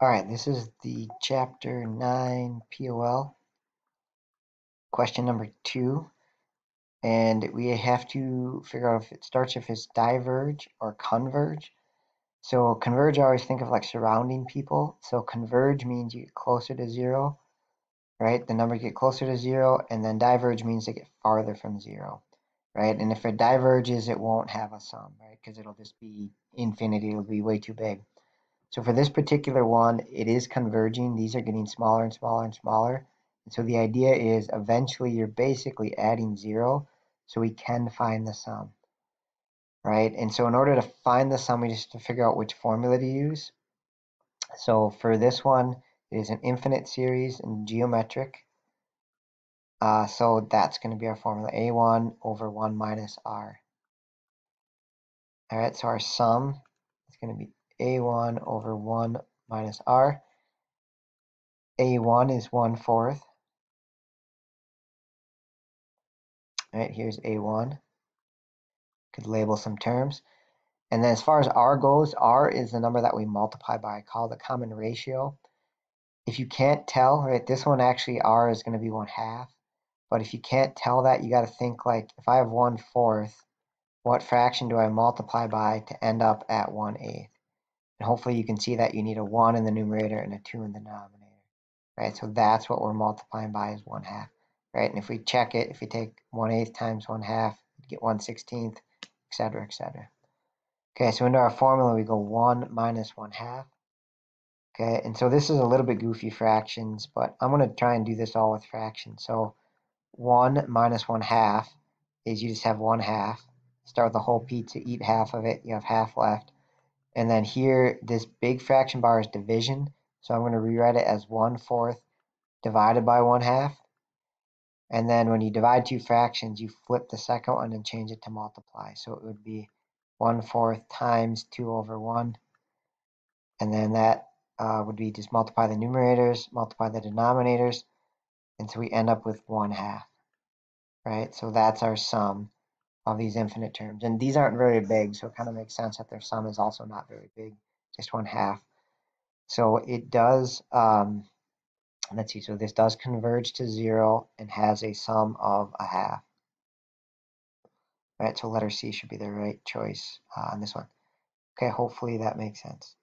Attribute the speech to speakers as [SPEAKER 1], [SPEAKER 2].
[SPEAKER 1] All right, this is the chapter 9 POL, question number two. And we have to figure out if it starts if it's diverge or converge. So converge, I always think of like surrounding people. So converge means you get closer to zero, right? The numbers get closer to zero, and then diverge means they get farther from zero, right? And if it diverges, it won't have a sum, right? Because it'll just be infinity, it'll be way too big. So for this particular one, it is converging. These are getting smaller and smaller and smaller. And so the idea is eventually you're basically adding zero so we can find the sum, right? And so in order to find the sum, we just have to figure out which formula to use. So for this one, it is an infinite series and geometric. Uh, so that's going to be our formula, a1 over 1 minus r. All right, so our sum is going to be a1 over 1 minus r. a1 is 1 fourth. All right, here's a1. Could label some terms. And then as far as r goes, r is the number that we multiply by, called the common ratio. If you can't tell, right, this one actually r is going to be 1 half. But if you can't tell that, you got to think like, if I have 1 fourth, what fraction do I multiply by to end up at 1 eighth? And hopefully you can see that you need a 1 in the numerator and a 2 in the denominator. Right, so that's what we're multiplying by is 1 half. Right, and if we check it, if we take 1 eighth times 1 half, you get 1 16th, etc., etc. Okay, so into our formula we go 1 minus 1 half. Okay, and so this is a little bit goofy fractions, but I'm going to try and do this all with fractions. So 1 minus 1 half is you just have 1 half. Start with the whole pizza, eat half of it, you have half left. And then here, this big fraction bar is division. So I'm going to rewrite it as 1 fourth divided by 1 half. And then when you divide two fractions, you flip the second one and change it to multiply. So it would be 1 fourth times 2 over 1. And then that uh, would be just multiply the numerators, multiply the denominators. And so we end up with 1 half, right? So that's our sum of these infinite terms. And these aren't very big, so it kind of makes sense that their sum is also not very big, just one half. So it does, um, let's see, so this does converge to zero and has a sum of a half. Right, so letter C should be the right choice uh, on this one. Okay, hopefully that makes sense.